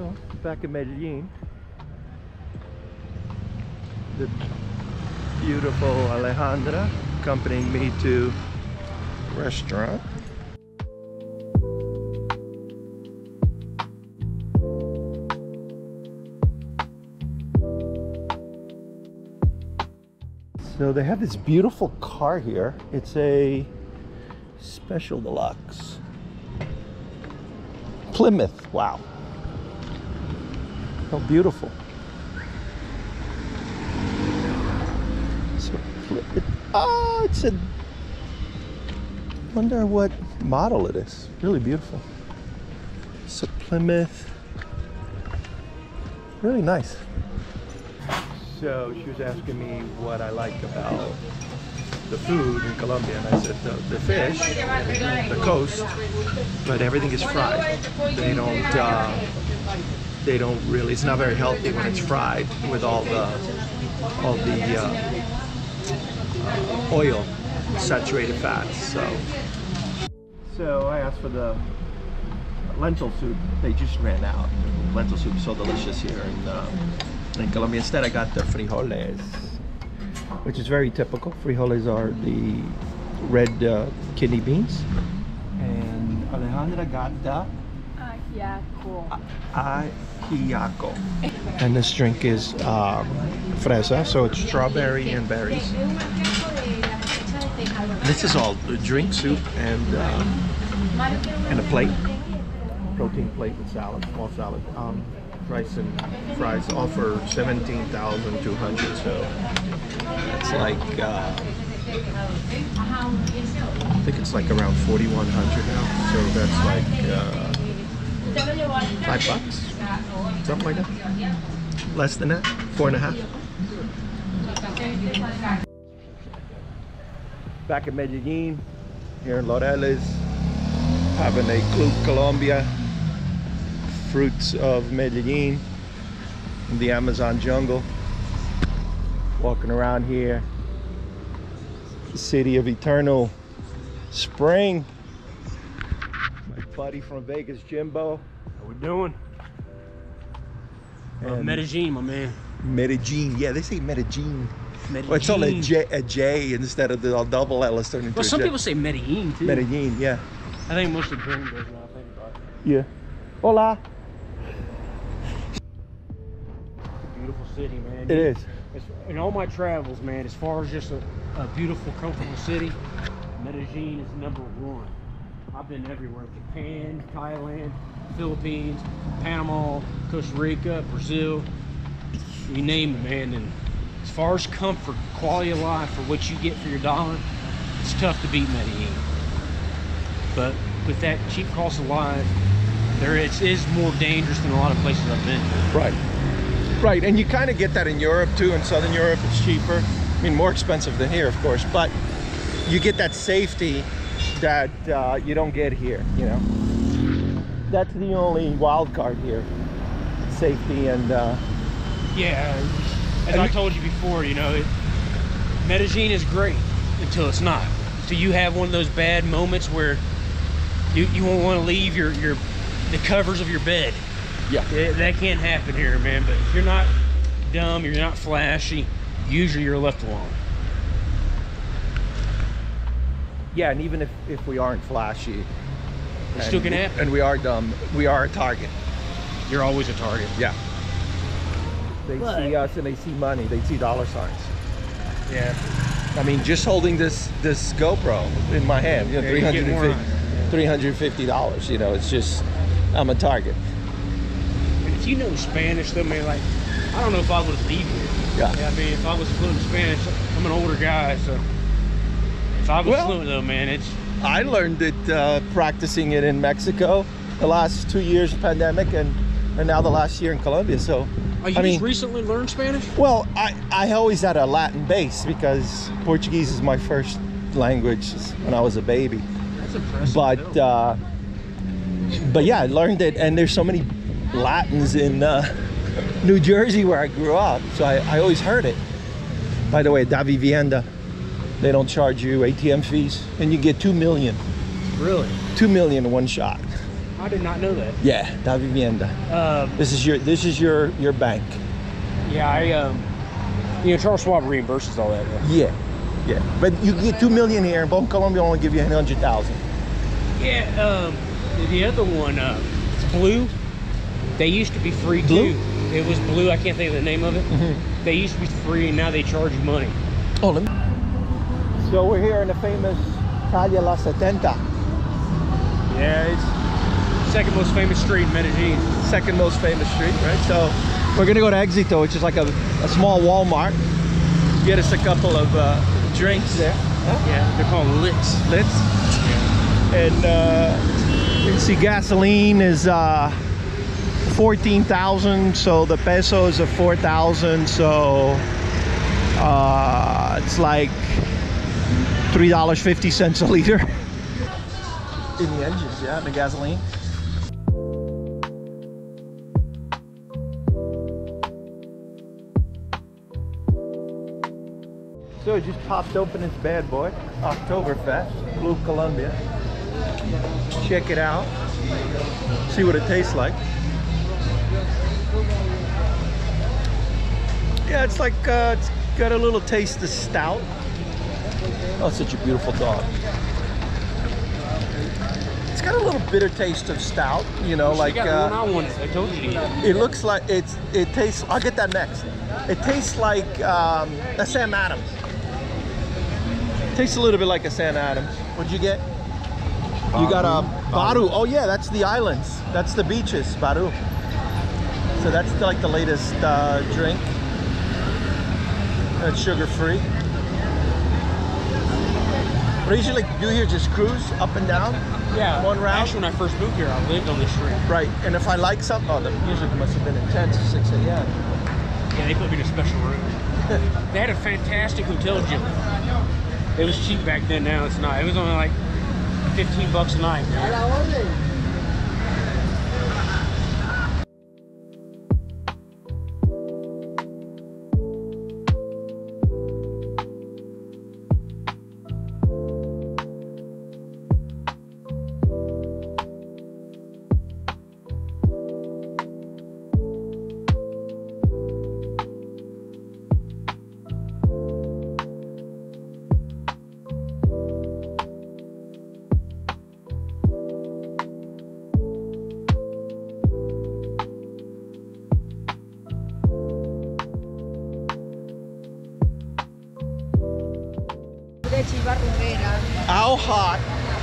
Well, back in Medellin, the beautiful Alejandra accompanying me to restaurant. So they have this beautiful car here. It's a special deluxe. Plymouth. Wow. How beautiful. So, oh, it's a. Wonder what model it is. Really beautiful. So Plymouth. Really nice. So she was asking me what I like about the food in Colombia, and I said the, the fish, the coast, but everything is fried. They don't. Uh, they don't really. It's not very healthy when it's fried with all the all the uh, uh, oil, saturated fats. So. So I asked for the lentil soup. They just ran out. Lentil soup is so delicious here in. Uh, in Colombia. Instead, I got the frijoles, which is very typical. Frijoles are the red uh, kidney beans. And Alejandra got the ajiaco. And this drink is um, fresa, so it's strawberry and berries. This is all drink, soup, and uh, and a plate, protein plate with salad, small salad. Um, rice and fries offer 17,200 so it's like uh, I think it's like around 4,100 now so that's like uh, five bucks something like that less than that four and a half back in Medellin here in Laureles having a Club Colombia fruits of Medellin in the Amazon jungle. Walking around here, the city of eternal spring. My buddy from Vegas, Jimbo. How we doing? Uh, Medellin, my man. Medellin, yeah, they say Medellin. Medellin. Well, it's all a J, a J instead of the double L. It's well, some people say Medellin too. Medellin, yeah. I think most of the gringos now think about it. Yeah. Hola. Beautiful city, man. It is. in all my travels, man, as far as just a, a beautiful, comfortable city, Medellin is number one. I've been everywhere Japan, Thailand, Philippines, Panama, Costa Rica, Brazil. You name it, man. And as far as comfort, quality of life for what you get for your dollar, it's tough to beat Medellin. But with that cheap cost of life, there is more dangerous than a lot of places I've been. Right. Right, and you kind of get that in Europe too. In Southern Europe, it's cheaper. I mean, more expensive than here, of course, but you get that safety that uh, you don't get here, you know. That's the only wild card here. Safety and... Uh, yeah, as I told you before, you know, it, Medellin is great until it's not. Until you have one of those bad moments where you, you won't want to leave your, your the covers of your bed yeah. that can't happen here, man. But if you're not dumb, you're not flashy, usually you're left alone. Yeah, and even if, if we aren't flashy, it still can happen. And we are dumb, we are a target. You're always a target. Yeah. They but, see us and they see money, they see dollar signs. Yeah. I mean, just holding this this GoPro in my hand, you know, yeah, $350, $350, you know, it's just, I'm a target And if you know Spanish, though, man, like, I don't know if I would leave here. Yeah. yeah. I mean, if I was fluent in Spanish, I'm an older guy, so if I was well, though, man, it's. I learned it uh, practicing it in Mexico the last two years pandemic and, and now the last year in Colombia. So, oh, you I mean, recently learned Spanish? Well, I, I always had a Latin base because Portuguese is my first language when I was a baby. That's impressive. But, uh, but yeah, I learned it, and there's so many Latins in uh, New Jersey where I grew up. So I, I always heard it. By the way, Davivienda, they don't charge you ATM fees and you get 2 million. Really? 2 million in one shot. I did not know that. Yeah, Davivienda. Um, This is your this is your your bank. yeah, I um, you know, Charles Schwab reimburses all that. Though. Yeah, yeah. But you get two million here, and Bancolombia only give you a hundred thousand. Yeah, um, the other one, uh, it's Blue. They used to be free Blue? too. It was Blue. I can't think of the name of it. They used to be free, and now they charge you money. Oh, let me. So we're here in the famous Calle La Setenta, Yeah, it's second most famous street in Medellin. second most famous street, right? So we're gonna go to Exito, which is like a, a small Walmart. Get us a couple of uh, drinks there. Yeah, they're called lits Litz. And uh, you can see gasoline is uh, 14,000, so the pesos are 4,000, so uh, it's like $3.50 a liter. In the engines, yeah, the gasoline. So it just popped open its bad boy, Oktoberfest, Blue Colombia. Check it out. See what it tastes like. Yeah, it's like uh, it's got a little taste of stout. Oh, such a beautiful dog. It's got a little bitter taste of stout, you know, like got uh, one I told you to eat. it looks like it's it tastes I'll get that next. It tastes like um, a Sam Adams. Tastes a little bit like a Sam Adams. What'd you get? You got a Baru. Oh yeah, that's the islands. That's the beaches, Baru. So that's like the latest uh, drink. That's sugar free. I usually do here just cruise up and down. Yeah, One round? Actually, when I first moved here, I lived on this street. Right. And if I like something, oh, the music must have been intense at 6 a.m. Yeah, they put me in a special room. they had a fantastic hotel gym. It was cheap back then. Now it's not. It was only like 15 bucks a night. Man. How hot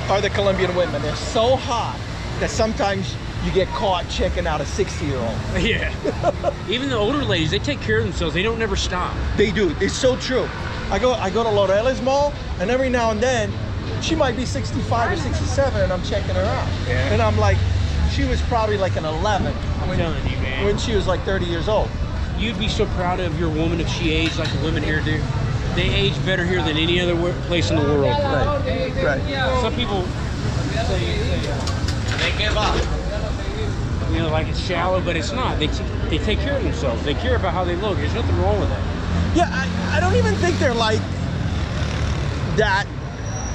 are the Colombian women? They're so hot that sometimes you get caught checking out a 60 year old. Yeah. Even the older ladies, they take care of themselves. They don't never stop. They do. It's so true. I go I go to Laureles Mall and every now and then she might be 65 or 67 and I'm checking her out. Yeah. And I'm like, she was probably like an 11 I'm when, telling you, man. when she was like 30 years old. You'd be so proud of your woman if she aged like the women here do. They age better here than any other place in the world. Right. Right. Some people say, they give up. You know, like it's shallow, but it's not. They, they take care of themselves. They care about how they look. There's nothing wrong with that. Yeah, I, I don't even think they're like that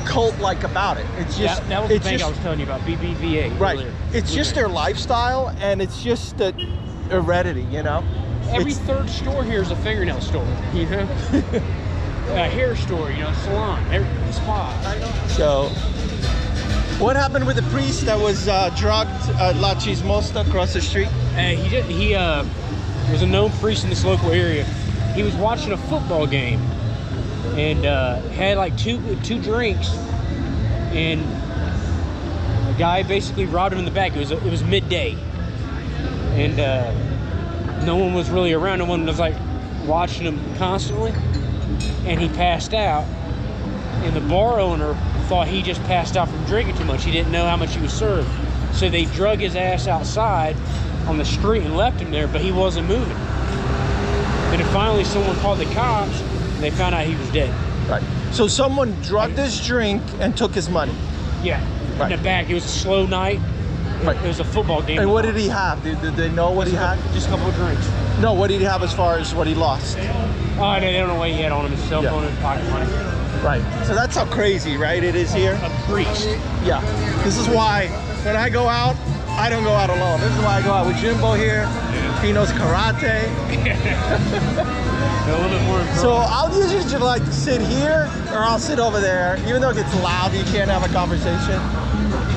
cult like about it. It's just that, that was the thing just, I was telling you about. BBVA. Right. earlier. It's just their lifestyle and it's just the heredity, you know? Every It's- third store here is a fingernail store. You know, a hair store. You know, salon, every, spa. so, what happened with the priest that was uh, drugged at La Chismosta across the street? Uh, he did. He uh, was a known priest in this local area. He was watching a football game and uh, had like two two drinks, and a guy basically robbed him in the back. It was it was midday, and uh, no one was really around. No one was like watching him constantly, and he passed out. And the bar owner thought he just passed out from drinking too much. He didn't know how much he was served. So they drug his ass outside on the street and left him there, but he wasn't moving. And then finally someone called the cops and they found out he was dead. Right. So someone drugged his drink and took his money. Yeah. Right. In the back. It was a slow night. Right. It was a football game. And what did he have? Did, did they know what he had? Just a couple of drinks. No, what did he have as far as what he lost? Oh, they don't know what he had on him. His cell Yeah. phone and pocket money. Right. So that's how crazy, right, it is here. A priest. Yeah. This is why when I go out, I don't go out alone. This is why I go out with Jimbo here. He knows karate. A little bit more. So I'll usually just like sit here or I'll sit over there. Even though it gets loud, you can't have a conversation.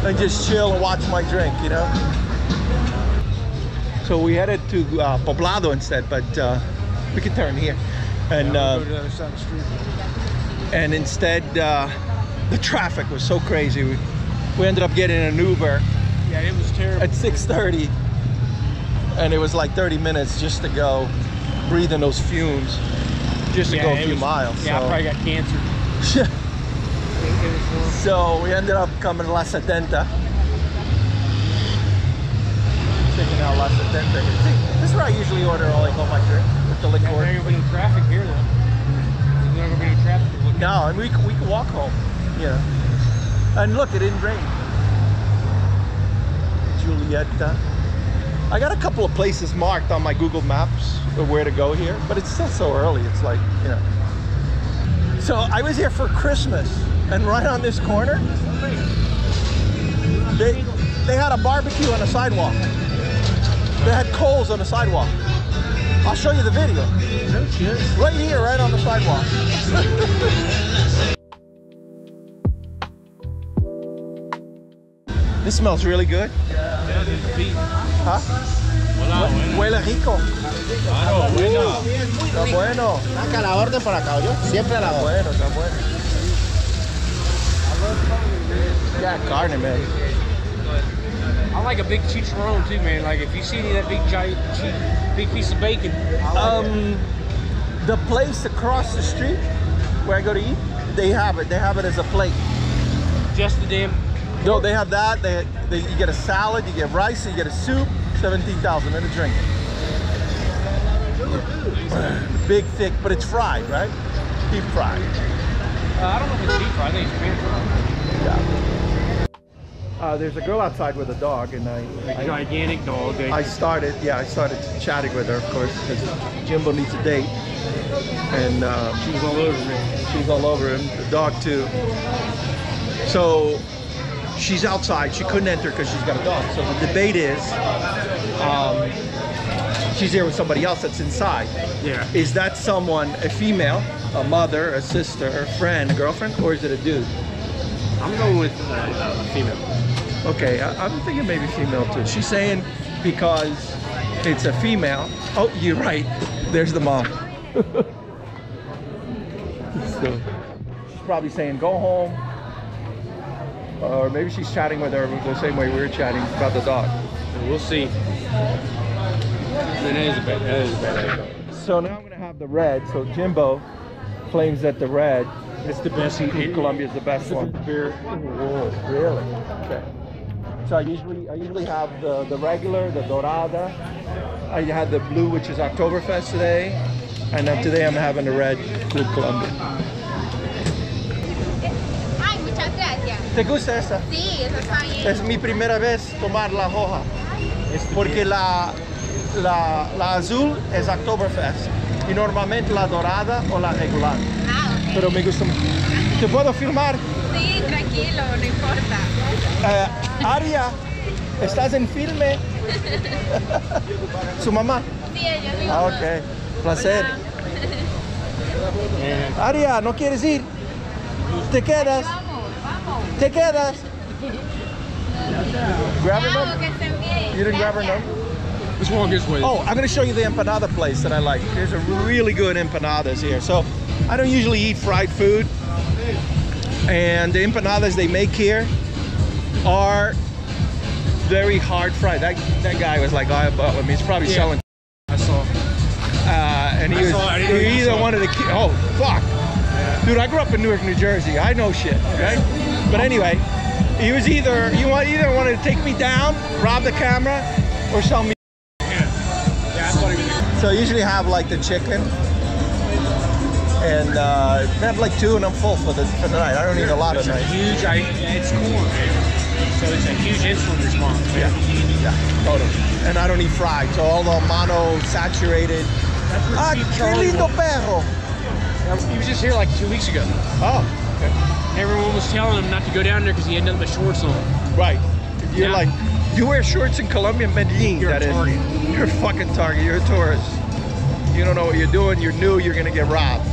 And just chill and watch my drink, you know? So we headed to uh, Poblado instead, but uh, we can turn here. And Yeah, uh, we'll go to the other side of the street. and instead uh, the traffic was so crazy. We, we ended up getting an Uber Yeah, it was terrible. at 6:30, and it was like 30 minutes just to go breathing those fumes, just to Yeah, go a few was- miles. Yeah, I probably got cancer. It- it was, So we ended up coming to La Setenta. Checking out La Setenta. See, this is where I usually order all, like all my drink with the liquor. gonna be any traffic here though. There's not gonna be traffic. to look at. No, and we we can walk home. Yeah. And look, it didn't rain. Julieta. I got a couple of places marked on my Google Maps of where to go here, but it's still so early. It's like, you know. So I was here for Christmas, and right on this corner, they they had a barbecue on the sidewalk. They had coals on the sidewalk. I'll show you the video. Right here, right on the sidewalk. this smells really good. Yeah, there's beef. Huh? Hola, bueno. Huele rico. Claro, bueno. Está bueno. Ah, acá la orden por acá, yo siempre a la Está bueno, está bueno. Yeah, carne, man. Like a big chicharron too, man. Like if you see any of that big giant, cheap, big piece of bacon, I like it. Um, the place across the street where I go to eat, they have it. They have it as a plate. just the damn. No, they have that. They, they you get a salad, you get rice, you get a soup, seventeen thousand, and a drink. Big, thick, but it's fried, right? Deep fried. Uh, I don't know if it's deep fried. I think it's pan fried. Yeah. Uh, there's a girl outside with a dog, and I, A gigantic dog. I started, yeah, I started chatting with her, of course, because Jimbo needs a date, and um, she was all over me. she's all over him, the dog too. So she's outside. She couldn't enter because she's got a dog. So the debate is, um, she's here with somebody else that's inside. Yeah. Is that someone a female, a mother, a sister, a friend, a girlfriend, or is it a dude? I'm going with uh, a female. Okay, I, I'm thinking maybe female too. She's saying because it's a female. Oh, you're right. There's the mom. so she's probably saying go home. Or maybe she's chatting with her the same way we were chatting about the dog. We'll see. That is a bad. That is a bad. So now I'm gonna have the red. So Jimbo claims that the red It's the best. in Colombia is the best one. beer. Whoa, really? Okay. So I usually I usually have the, the regular, the dorada. I had the blue, which is Oktoberfest today, and then today I'm having the red Club Colombia. Ay, muchas gracias. ¿Te gusta esta? Sí, eso está bien. Es mi primera vez tomar la hoja, porque la, la, la azul es Oktoberfest y normalmente la dorada o la regular. Ah, ok. Pero me gusta. mucho. ¿Te puedo filmar? Sí, tranquilo, no importa. Eh, Aria, ¿estás en filme? Su mamá. Sí, ella es mi Ah, ok. Placer. Yeah. Aria, ¿no quieres ir? ¿Te quedas? Vamos, vamos. ¿Te quedas? Grab her number? que estén bien. You didn't grab her Gracias. number? Let's walk this way. Oh, I'm going to show you the empanada place that I like. There's a really good empanadas here. So I don't usually eat fried food. And the empanadas they make here are very hard fried. That, that guy was like, oh, I bought with me. He's probably Yeah. selling. I saw. Uh, and he I was saw it. He either one of the to ki- oh fuck dude I grew up in Newark New Jersey I know shit okay but anyway he was either you want, either wanted to take me down rob the camera or sell me Yeah, I thought he was. so I usually have like the chicken and uh, I have like two and I'm full for the, for the night I don't eat a lot of a night huge. I, it's corn, so it's a huge insulin response. yeah yeah totally and I don't eat fried so all the mono saturated That's ah lindo perro He was just here like two weeks ago. oh okay Everyone was telling him not to go down there because he had nothing but shorts on. Right. You're Yeah. like, You wear shorts in Colombia, Medellin. You're a that is. target. You're a fucking target. You're a tourist. You don't know what you're doing. You're new. You're gonna get robbed.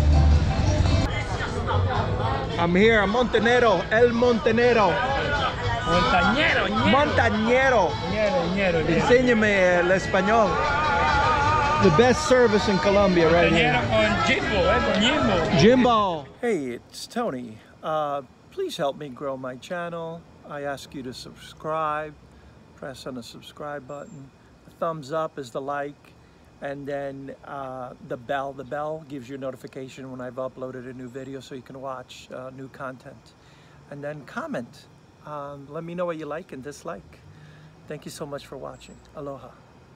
I'm here. I'm Montenero. El Montenero. Montañero, Montañero. Enséñame el español. The best service in Colombia right here. con Jimbo, eh, Jimbo. Jimbo. Hey, it's Tony. Uh, please help me grow my channel. I ask you to subscribe. Press on the subscribe button. A thumbs up is the like. And then uh, the bell. The bell gives you a notification when I've uploaded a new video so you can watch uh, new content. And then comment. Um, let me know what you like and dislike. Thank you so much for watching. Aloha.